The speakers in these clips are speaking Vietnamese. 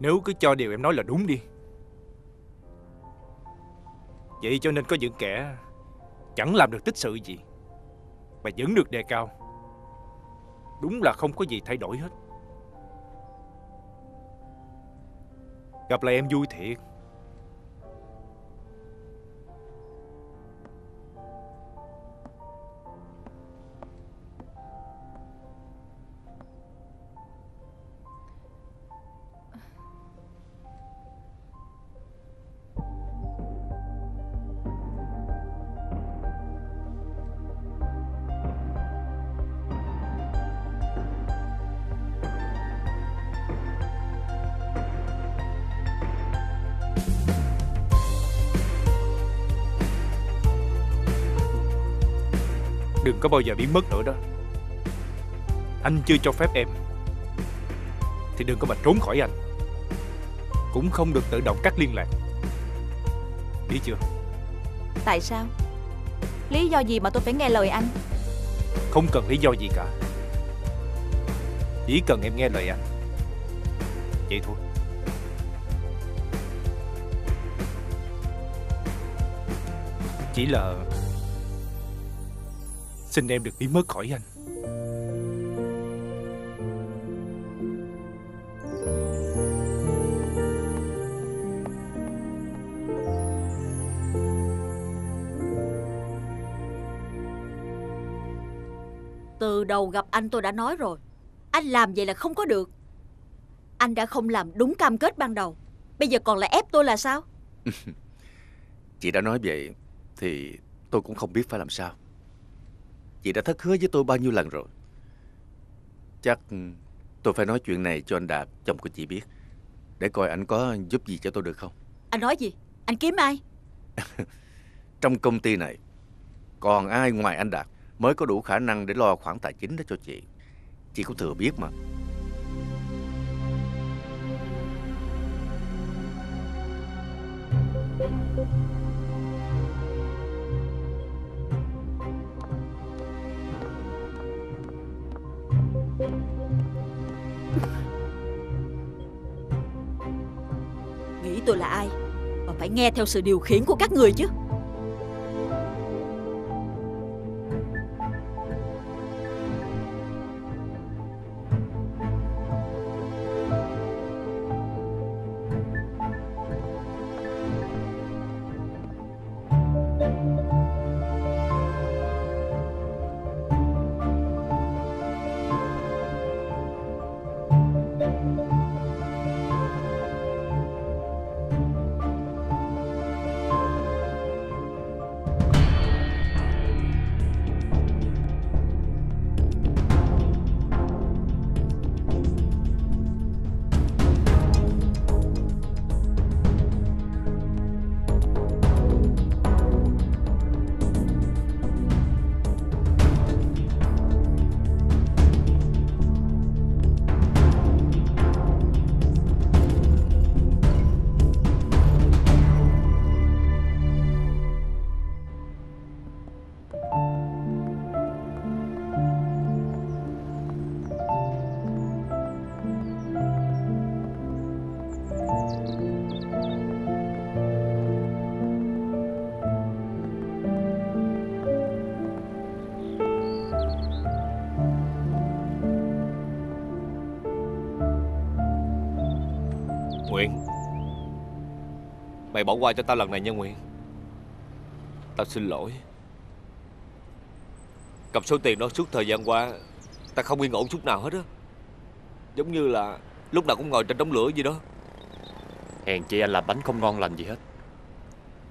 Nếu cứ cho điều em nói là đúng đi. Vậy cho nên có những kẻ Chẳng làm được tích sự gì Mà vẫn được đề cao. Đúng là không có gì thay đổi hết. Gặp lại em vui thiệt. Đừng có bao giờ biến mất nữa đó. Anh chưa cho phép em. Thì đừng có mà trốn khỏi anh. Cũng không được tự động cắt liên lạc. Biết chưa? Tại sao? Lý do gì mà tôi phải nghe lời anh? Không cần lý do gì cả. Chỉ cần em nghe lời anh. Vậy thôi. Chỉ là Xin em được biến mất khỏi anh. Từ đầu gặp anh tôi đã nói rồi. Anh làm vậy là không có được. Anh đã không làm đúng cam kết ban đầu. Bây giờ còn lại ép tôi là sao? Chị đã nói vậy Thì tôi cũng không biết phải làm sao Chị đã thất hứa với tôi bao nhiêu lần rồi. Chắc tôi phải nói chuyện này cho anh Đạt Chồng của chị biết. Để coi anh có giúp gì cho tôi được không. Anh nói gì? Anh kiếm ai? Trong công ty này Còn ai ngoài anh Đạt Mới có đủ khả năng để lo khoản tài chính đó cho chị? Chị cũng thừa biết mà Nghĩ tôi là ai? Mà phải nghe theo sự điều khiển của các người chứ. Mày bỏ qua cho tao lần này nha Nguyện Tao xin lỗi. Cầm số tiền đó suốt thời gian qua Tao không yên ổn chút nào hết á. Giống như là Lúc nào cũng ngồi trên đống lửa gì đó. Hèn chi anh làm bánh không ngon lành gì hết.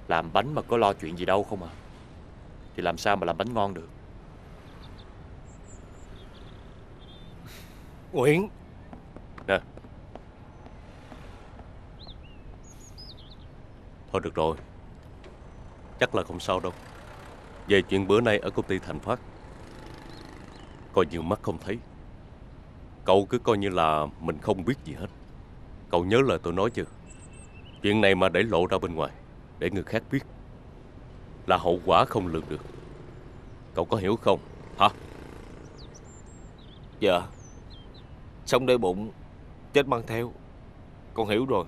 Làm bánh mà có lo chuyện gì đâu không à? Thì làm sao mà làm bánh ngon được? Nguyện Thôi được rồi. Chắc là không sao đâu. Về chuyện bữa nay ở công ty Thành Phát, Coi như mắt không thấy. Cậu cứ coi như là mình không biết gì hết. Cậu nhớ lời tôi nói chưa Chuyện này mà để lộ ra bên ngoài, Để người khác biết, Là hậu quả không lường được. Cậu có hiểu không? Hả? Dạ. Sống đầy bụng, Chết mang theo. Con hiểu rồi.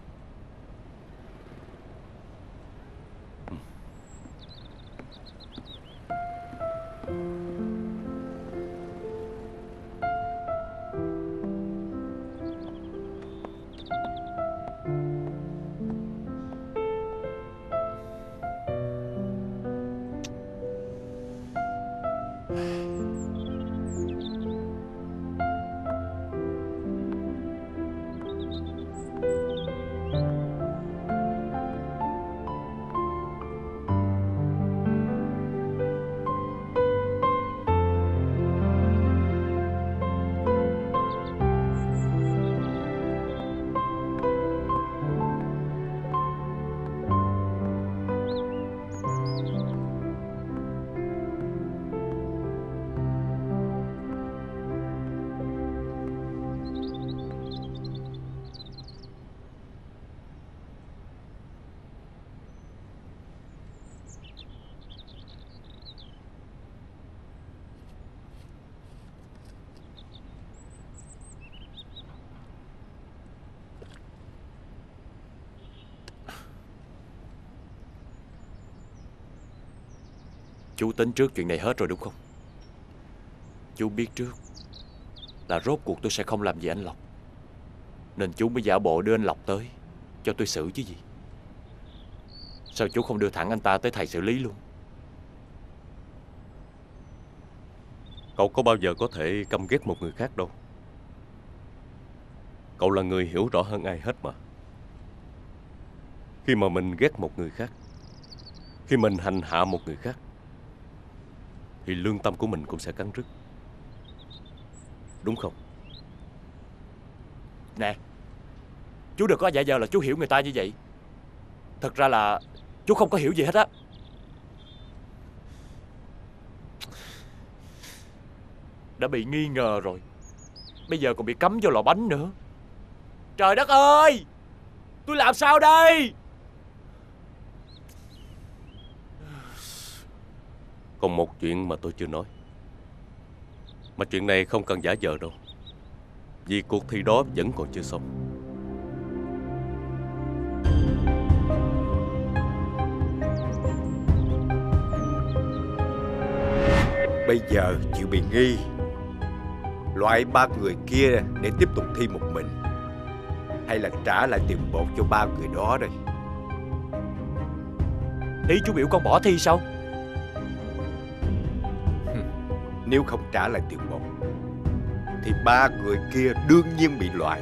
Chú tính trước chuyện này hết rồi đúng không? Chú biết trước Là rốt cuộc tôi sẽ không làm gì anh Lộc. Nên chú mới giả bộ đưa anh Lộc tới Cho tôi xử chứ gì. Sao chú không đưa thẳng anh ta tới thầy xử lý luôn? Cậu có bao giờ có thể căm ghét một người khác đâu. Cậu là người hiểu rõ hơn ai hết mà. Khi mà mình ghét một người khác, Khi mình hành hạ một người khác thì lương tâm của mình cũng sẽ cắn rứt. Đúng không? Nè, Chú đừng có giả vờ là chú hiểu người ta như vậy. Thật ra là Chú không có hiểu gì hết á. Đã bị nghi ngờ rồi. Bây giờ còn bị cấm vô lò bánh nữa. Trời đất ơi! Tôi làm sao đây? Còn một chuyện mà tôi chưa nói. Mà chuyện này không cần giả vờ đâu. Vì cuộc thi đó vẫn còn chưa xong. Bây giờ chịu bị nghi. Loại ba người kia để tiếp tục thi một mình. Hay là trả lại tiền bột cho ba người đó đây? Ý chú biểu con bỏ thi sao Nếu không trả lại tiền một, Thì ba người kia đương nhiên bị loại.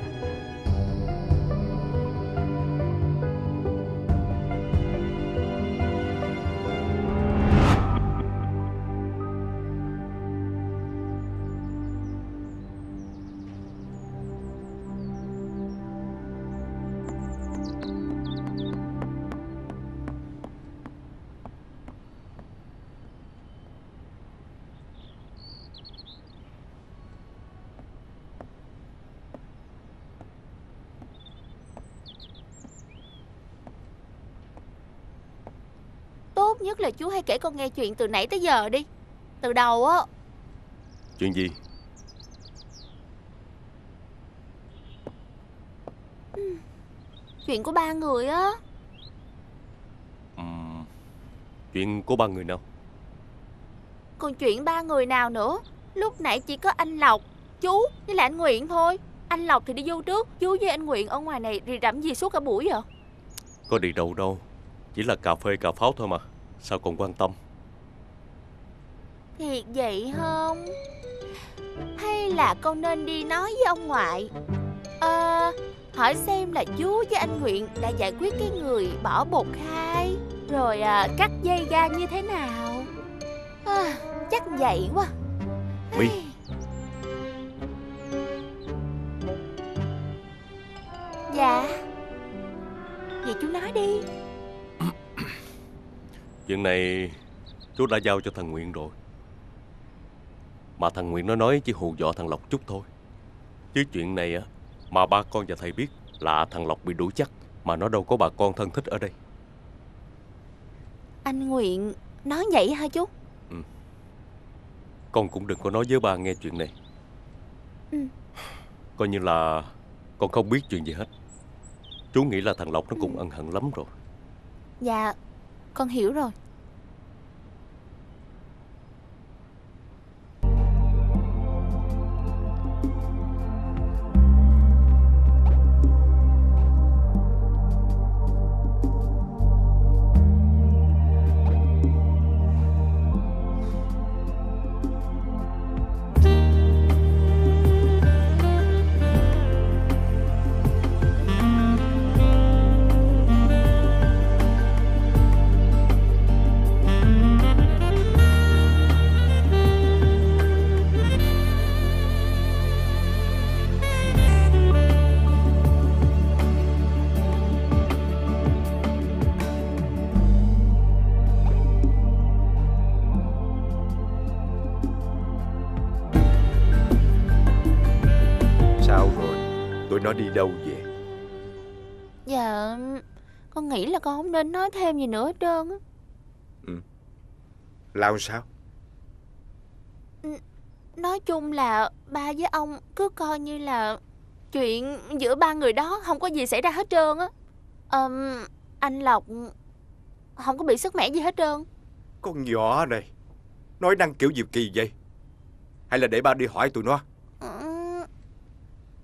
Tốt nhất là chú hãy kể con nghe chuyện từ nãy tới giờ đi. Từ đầu á. Chuyện gì? Chuyện của ba người á. Ừm, chuyện của ba người nào? Còn chuyện ba người nào nữa? Lúc nãy chỉ có anh Lộc Chú với lại anh Nguyện thôi. Anh Lộc thì đi vô trước Chú với anh Nguyện ở ngoài này rì rẩm gì suốt cả buổi vậy? Có đi đâu đâu Chỉ là cà phê cà pháo thôi mà Sao còn quan tâm? Thiệt vậy không? Hay là con nên đi nói với ông ngoại? Ờ Hỏi xem là chú với anh Nguyện Đã giải quyết cái người bỏ bột khai Rồi à, cắt dây ga như thế nào? À, Chắc vậy quá. My. Dạ. Vậy chú nói đi Chuyện này chú đã giao cho thằng Nguyện rồi. Mà thằng Nguyện nó nói chỉ hù dọa thằng Lộc chút thôi. Chứ chuyện này á Mà ba con và thầy biết là thằng Lộc bị đuổi chắc Mà nó đâu có bà con thân thích ở đây. Anh Nguyện nói vậy hả chú? Con cũng đừng có nói với ba nghe chuyện này. Ừ. Coi như là con không biết chuyện gì hết. Chú nghĩ là thằng Lộc nó cũng ân hận lắm rồi. Dạ con hiểu rồi. Đi đâu về? Dạ Con nghĩ là con không nên nói thêm gì nữa hết trơn á. Làm sao? Nói chung là ba với ông cứ coi như là chuyện giữa ba người đó không có gì xảy ra hết trơn á. Ờm, anh Lộc không có bị sức mẻ gì hết trơn. Con nhỏ này Nói năng kiểu gì kỳ vậy? Hay là để ba đi hỏi tụi nó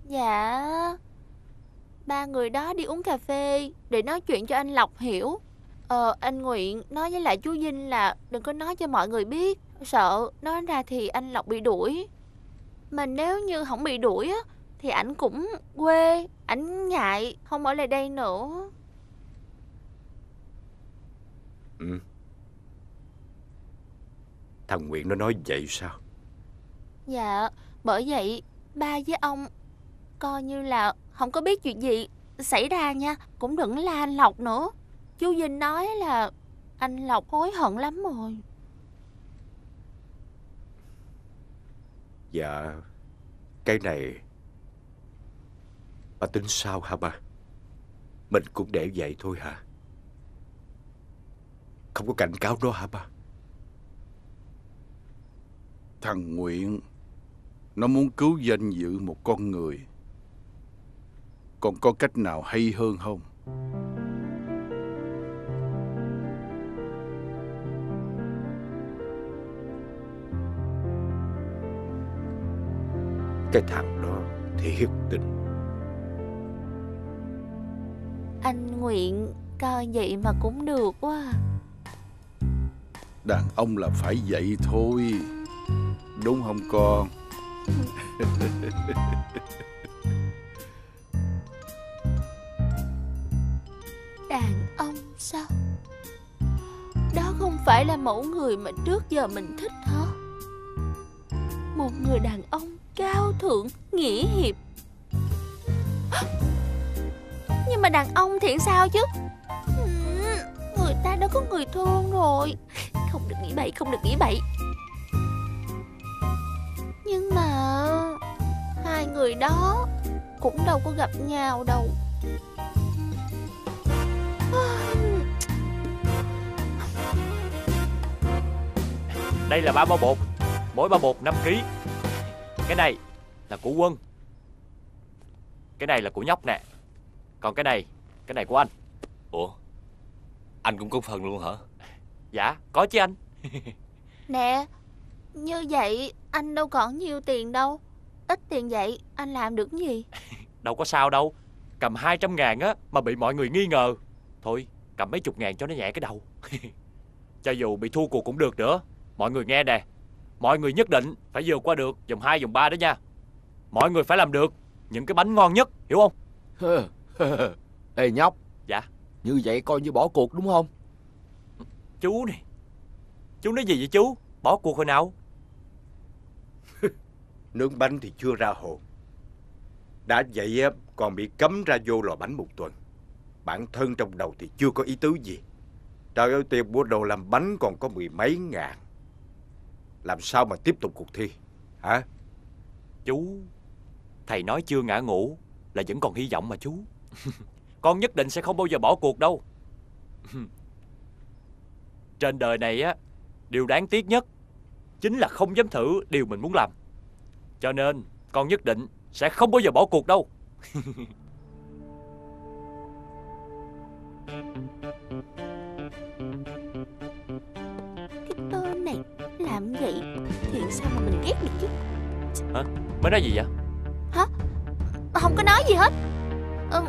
Dạ. Ba người đó đi uống cà phê Để nói chuyện cho anh Lộc hiểu. Ờ anh Nguyện nói với lại chú Vinh là Đừng có nói cho mọi người biết. Sợ nói ra thì anh Lộc bị đuổi. Mà nếu như không bị đuổi á Thì ảnh cũng quê Ảnh ngại không ở lại đây nữa. Ừ. Thằng Nguyện nó nói vậy sao? Dạ Bởi vậy ba với ông Coi như là không có biết chuyện gì Xảy ra nha. Cũng đừng la anh Lộc nữa. Chú Vinh nói là Anh Lộc hối hận lắm rồi. Dạ Cái này Ba tính sao hả ba Mình cũng để vậy thôi hả? Không có cảnh cáo nó hả ba Thằng Nguyện Nó muốn cứu danh dự một con người Còn có cách nào hay hơn không? Cái thằng đó thiệt tình. Anh Nguyện coi vậy mà cũng được quá. Đàn ông là phải vậy thôi. Đúng không con phải là mẫu người mà trước giờ mình thích hả? Một người đàn ông cao thượng, nghĩa hiệp. Nhưng mà đàn ông thì sao chứ? Người ta đã có người thương rồi. Không được nghĩ bậy, Không được nghĩ bậy. Nhưng mà Hai người đó Cũng đâu có gặp nhau đâu. Đây là ba bao bột. Mỗi bao bột 5 kg Cái này là của quân. Cái này là của nhóc nè. Còn cái này Cái này của anh. Ủa? Anh cũng có phần luôn hả? Dạ có chứ anh. Nè Như vậy anh đâu còn nhiều tiền đâu. Ít tiền vậy anh làm được cái gì? Đâu có sao đâu. Cầm 200 ngàn á Mà bị mọi người nghi ngờ. Thôi cầm mấy chục ngàn cho nó nhẹ cái đầu. Cho dù bị thua cuộc cũng được nữa Mọi người nghe nè. Mọi người nhất định phải vượt qua được Vòng 2 vòng 3 đó nha. Mọi người phải làm được Những cái bánh ngon nhất Hiểu không? Ê nhóc. Dạ. Như vậy coi như bỏ cuộc đúng không? Chú này. Chú nói gì vậy chú? Bỏ cuộc hồi nào? Nướng bánh thì chưa ra hồn Đã vậy á, còn bị cấm ra vô lò bánh một tuần. Bản thân trong đầu thì chưa có ý tứ gì. Trời ơi tiền mua đồ làm bánh còn có mười mấy ngàn làm sao mà tiếp tục cuộc thi? Hả? Chú, Thầy nói chưa ngã ngủ Là vẫn còn hy vọng mà chú. Con nhất định sẽ không bao giờ bỏ cuộc đâu. Trên đời này á, Điều đáng tiếc nhất Chính là không dám thử điều mình muốn làm. Cho nên, con nhất định Sẽ không bao giờ bỏ cuộc đâu. Mới nói gì vậy? Hả? Không có nói gì hết. Ừ,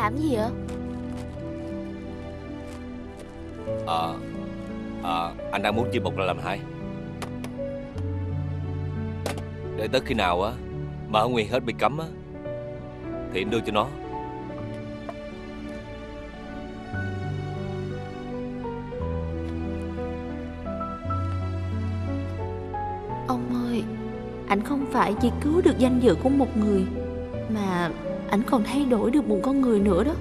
làm gì vậy Ờ Ờ Anh đang muốn chia một ra làm hai Để tới khi nào á Mà Hồng Nguyên hết bị cấm á Thì anh đưa cho nó. Ông ơi Anh không phải chỉ cứu được danh dự của một người Mà anh còn thay đổi được một con người nữa đó.